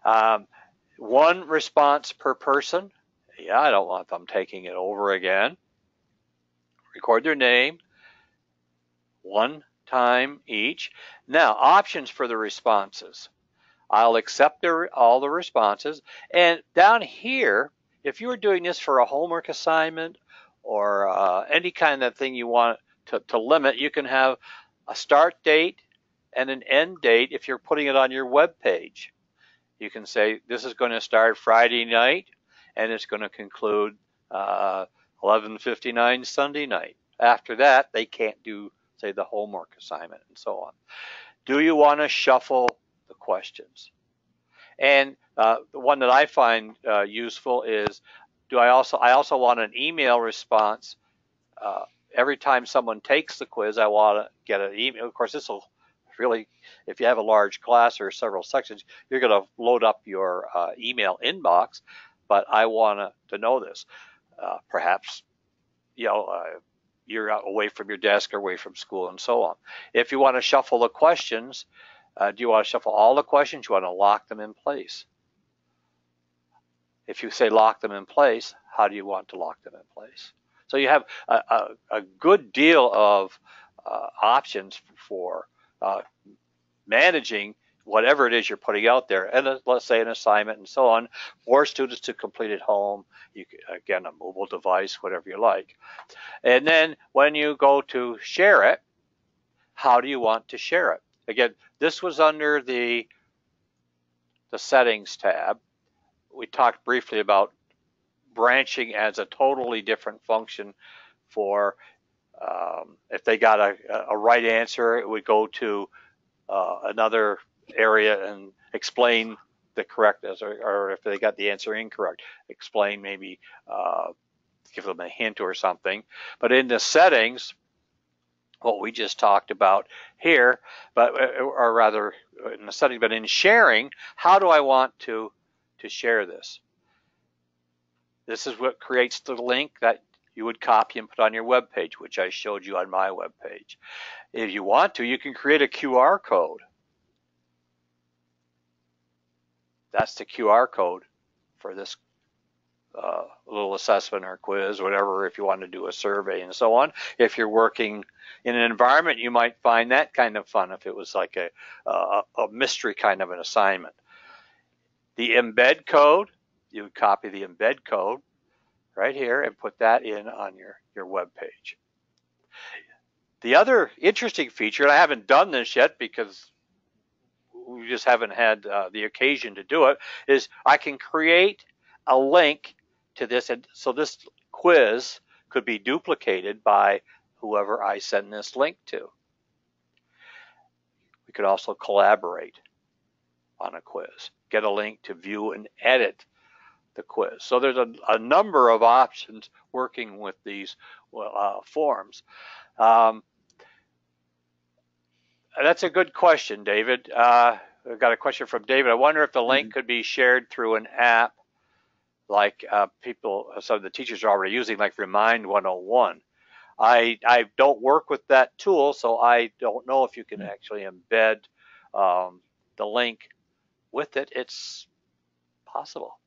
Um, one response per person yeah, I don't want them taking it over again. Record their name one time each. Now, options for the responses. I'll accept their, all the responses. And down here, if you were doing this for a homework assignment or uh, any kind of thing you want to, to limit, you can have a start date and an end date if you're putting it on your web page. You can say this is going to start Friday night and it's going to conclude uh, 11:59 Sunday night. After that, they can't do, say, the homework assignment and so on. Do you want to shuffle the questions? And uh, the one that I find uh, useful is, do I also I also want an email response uh, every time someone takes the quiz. I want to get an email. Of course, this will really, if you have a large class or several sections, you're going to load up your uh, email inbox but I want to know this. Uh, perhaps, you know, uh, you're away from your desk or away from school and so on. If you want to shuffle the questions, uh, do you want to shuffle all the questions? You want to lock them in place. If you say lock them in place, how do you want to lock them in place? So you have a, a, a good deal of uh, options for uh, managing whatever it is you're putting out there, and a, let's say an assignment and so on, for students to complete at home. You can, again a mobile device, whatever you like. And then when you go to share it, how do you want to share it? Again, this was under the the settings tab. We talked briefly about branching as a totally different function for um, if they got a, a, right answer, it would go to uh, another area and explain the correct or, or, if they got the answer incorrect, explain maybe uh, give them a hint or something. But in the settings, what we just talked about here, but uh, or rather in the settings, but in sharing, how do I want to to share this? This is what creates the link that you would copy and put on your web page, which I showed you on my web page. If you want to, you can create a QR code. That's the QR code for this uh, little assessment or quiz, whatever, if you want to do a survey and so on. If you're working in an environment, you might find that kind of fun if it was like a, a, a mystery kind of an assignment. The embed code, you would copy the embed code right here and put that in on your, your web page. The other interesting feature, and I haven't done this yet because just haven't had uh, the occasion to do it, is I can create a link to this. And so this quiz could be duplicated by whoever I send this link to. We could also collaborate on a quiz, get a link to view and edit the quiz. So there's a, a number of options working with these uh, forms. Um, that's a good question, David. Uh, I've got a question from David. I wonder if the link mm-hmm. could be shared through an app like uh, people, some of the teachers are already using, like Remind 101. I, I don't work with that tool, so I don't know if you can mm-hmm. actually embed um, the link with it. It's possible.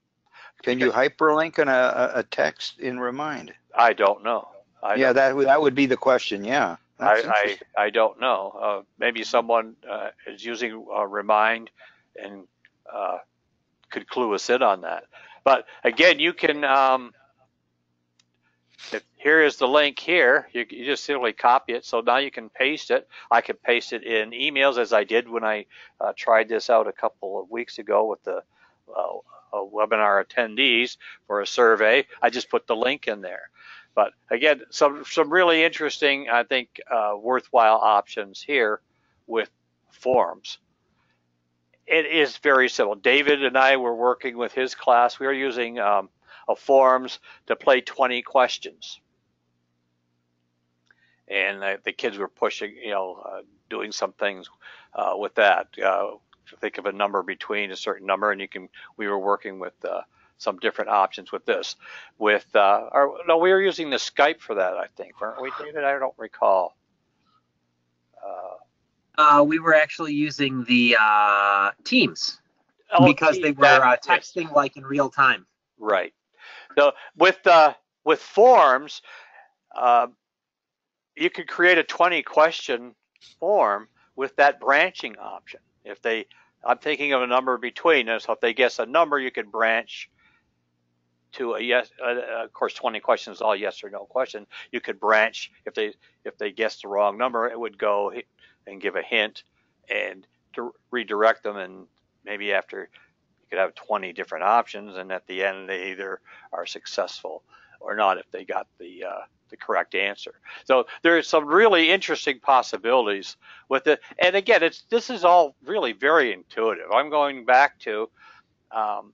Can you hyperlink in a, a text in Remind? I don't know. I yeah, don't. that that would be the question. Yeah. I, I, I don't know. Uh, maybe someone uh, is using uh, Remind and uh, could clue us in on that. But again, you can. Um, if, here is the link here. You, you, just simply copy it. So now you can paste it. I can paste it in emails as I did when I uh, tried this out a couple of weeks ago with the uh, webinar attendees for a survey. I just put the link in there. But again, some some really interesting, I think, uh, worthwhile options here with forms. It is very simple. David and I were working with his class. We were using um, a forms to play 20 questions, and uh, the kids were pushing, you know, uh, doing some things uh, with that. Uh, think of a number between a certain number, and you can. We were working with uh, some different options with this. With uh, our, no, we were using the Skype for that, I think, weren't we, David? I don't recall. Uh, uh we were actually using the uh, Teams oh, because they were uh, texting like in real time. Right. So with uh, with forms, uh, you could create a 20 question form with that branching option. If they I'm thinking of a number between. So if they guess a number, you could branch to a yes. Uh, uh of course, 20 questions, all yes or no question. You could branch if they if they guessed the wrong number, it would go and give a hint and to redirect them. And maybe after you could have 20 different options, and at the end they either are successful or not if they got the uh, the correct answer. So there's some really interesting possibilities with it. And again, it's this is all really very intuitive. I'm going back to um,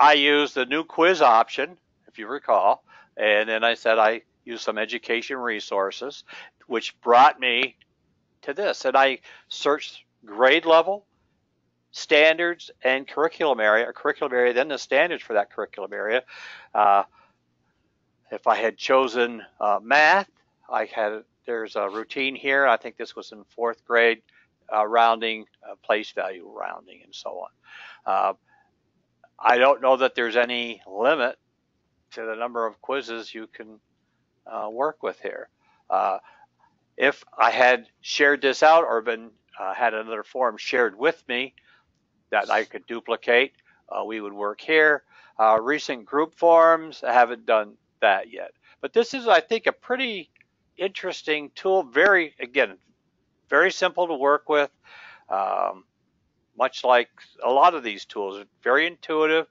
I used the new quiz option, if you recall, and then I said I used some education resources, which brought me to this. And I searched grade level, standards, and curriculum area, curriculum area, then the standards for that curriculum area. Uh, if I had chosen uh, math, I had there's a routine here. I think this was in fourth grade, uh, rounding, uh, place value rounding, and so on. Uh, I don't know that there's any limit to the number of quizzes you can uh, work with here. Uh, if I had shared this out or been had another form shared with me that I could duplicate, we would work here. recent group forms, I haven't done that yet. But this is, I think, a pretty interesting tool. Very, again, very simple to work with. Um, much like a lot of these tools, very intuitive.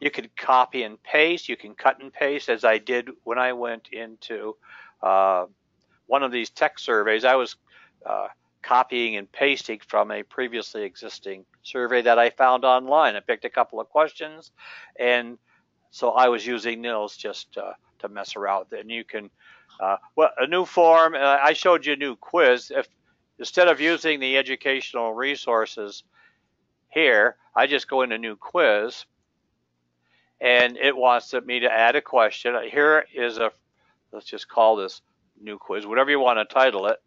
You can copy and paste. You can cut and paste, as I did when I went into uh, one of these tech surveys. I was uh, copying and pasting from a previously existing survey that I found online. I picked a couple of questions, and so I was using nils just uh, to mess around. And you can, uh, well, a new form. Uh, I showed you a new quiz. If instead of using the educational resources here, I just go into new quiz, and it wants me to add a question. Here is a, let's just call this new quiz, whatever you want to title it.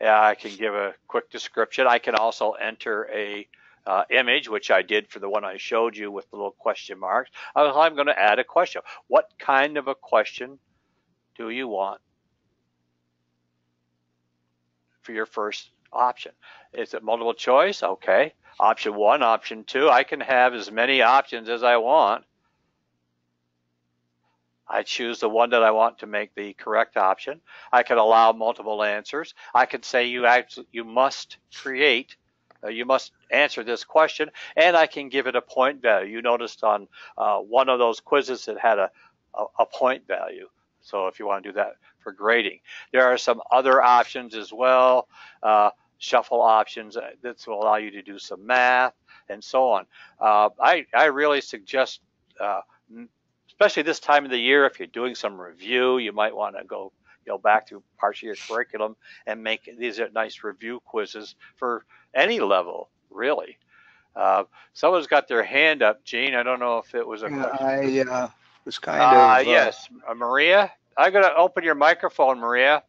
Yeah, I can give a quick description. I can also enter a uh, image, which I did for the one I showed you with the little question marks. I'm going to add a question. What kind of a question do you want for your first option? Is it multiple choice? Okay. Option one, option two. I can have as many options as I want. I choose the one that I want to make the correct option. I can allow multiple answers. I can say you you must create, uh, you must answer this question, and I can give it a point value. You noticed on uh, one of those quizzes it had a, a, a point value. So if you want to do that for grading, there are some other options as well. Uh, shuffle options uh, that will allow you to do some math and so on. Uh, I, I really suggest uh, especially this time of the year, if you're doing some review, you might want to go you know back to parts of your curriculum and make these are nice review quizzes for any level, really. Uh, someone's got their hand up, Gene. I don't know if it was a question. I uh, was kind uh, of. Uh, yes, uh, Maria. I'm going to open your microphone, Maria.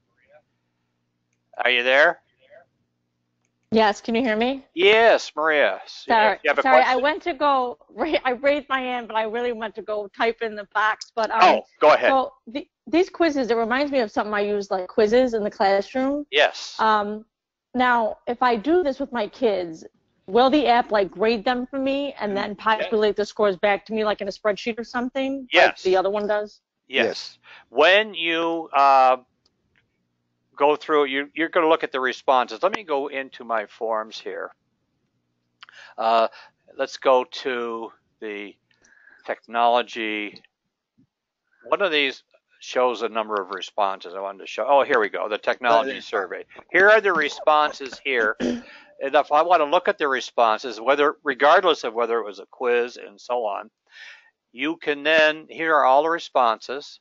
Are you there? Yes, can you hear me? Yes, Maria. Sorry, sorry I went to go, I raised my hand, but I really went to go type in the box. But um, Oh, go ahead. So the, these Quizizz, it reminds me of something I use like quizzes in the classroom. Yes. Um, now, if I do this with my kids, will the app like grade them for me and then populate the scores back to me like in a spreadsheet or something? Yes. Like the other one does? Yes. Yes. When you uh, go through, you, you're going to look at the responses. Let me go into my forms here. Uh, let's go to the technology. One of these shows a number of responses I wanted to show. Oh, here we go, the technology survey. Here are the responses here. And if I want to look at the responses, whether regardless of whether it was a quiz and so on, you can then, here are all the responses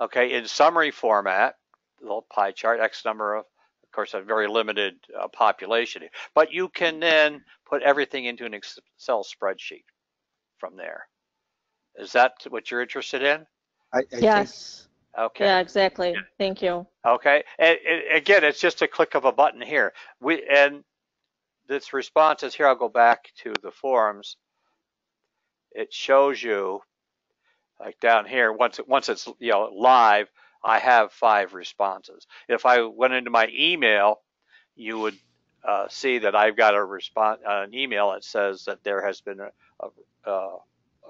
okay, in summary format, the little pie chart, X number of, of course, a very limited uh, population, but you can then put everything into an Excel spreadsheet from there. Is that what you're interested in? I, I yes. Okay. Yeah, exactly. Thank you. Okay. And, and, again, it's just a click of a button here. We and this response is here. I'll go back to the forums. It shows you like down here, once it, once it's you know live, I have five responses. If I went into my email, you would uh, see that I've got a response, uh, an email that says that there has been a, a, uh,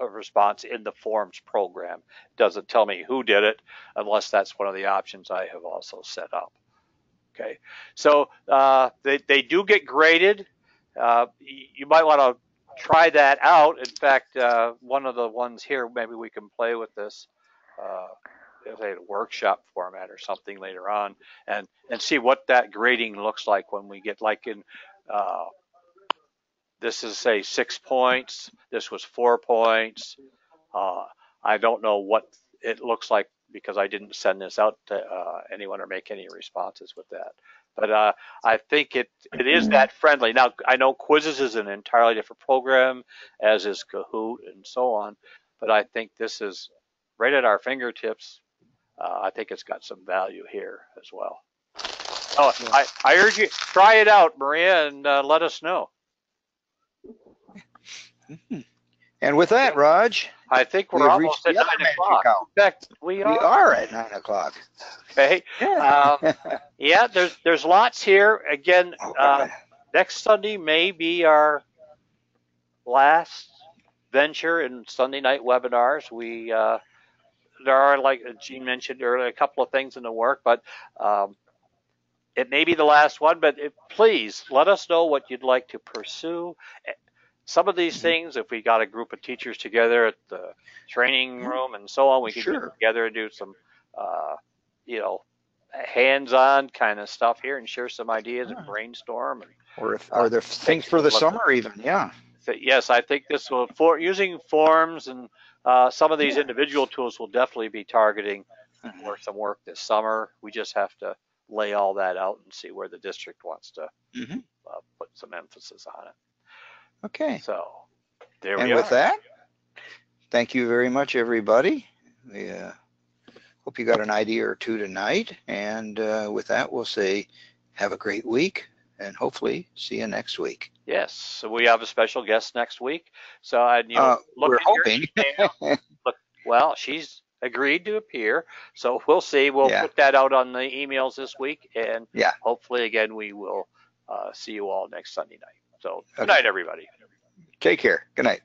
a, response in the forms program. It doesn't tell me who did it unless that's one of the options I have also set up. Okay, so uh, they, they do get graded. Uh, you might want to try that out. In fact, uh, one of the ones here, maybe we can play with this uh, as a workshop format or something later on, and and see what that grading looks like when we get like in. Uh, this is say six points. This was four points. Uh, I don't know what it looks like because I didn't send this out to uh, anyone or make any responses with that. But uh, I think it it is that friendly. Now I know Quizizz is an entirely different program, as is Kahoot and so on. But I think this is right at our fingertips. Uh, I think it's got some value here as well. Oh, I, I urge you try it out, Maria, and uh, let us know. And with that, Raj, I think we're almost at nine o'clock. In fact, we are. We are at nine o'clock. Okay. Yeah. Um, yeah. There's there's lots here. Again, uh, next Sunday may be our last venture in Sunday night webinars. We uh, there are like Gene mentioned earlier, a couple of things in the work, but um, it may be the last one. But it, please let us know what you'd like to pursue. Some of these Mhm. things, if we got a group of teachers together at the training room and so on, we could Sure. get together and do some, uh, you know, hands-on kind of stuff here and share some ideas and brainstorm. And Or if, are there things for the Look- summer even? Yeah. th- yes, I think this will for using forms and uh, some of these Yeah. individual tools will definitely be targeting for some work this summer. We just have to lay all that out and see where the district wants to Mhm. uh, put some emphasis on it. Okay. So there we go And with that, thank you very much, everybody. We uh, hope you got an idea or two tonight. And uh, with that, we'll say have a great week and hopefully see you next week. Yes, so we have a special guest next week. So I, you Uh, look we're hoping. email. look, well, she's agreed to appear, so we'll see. We'll Yeah. put that out on the emails this week, and Yeah. hopefully again we will uh, see you all next Sunday night. So good night, everybody. Take care. Good night.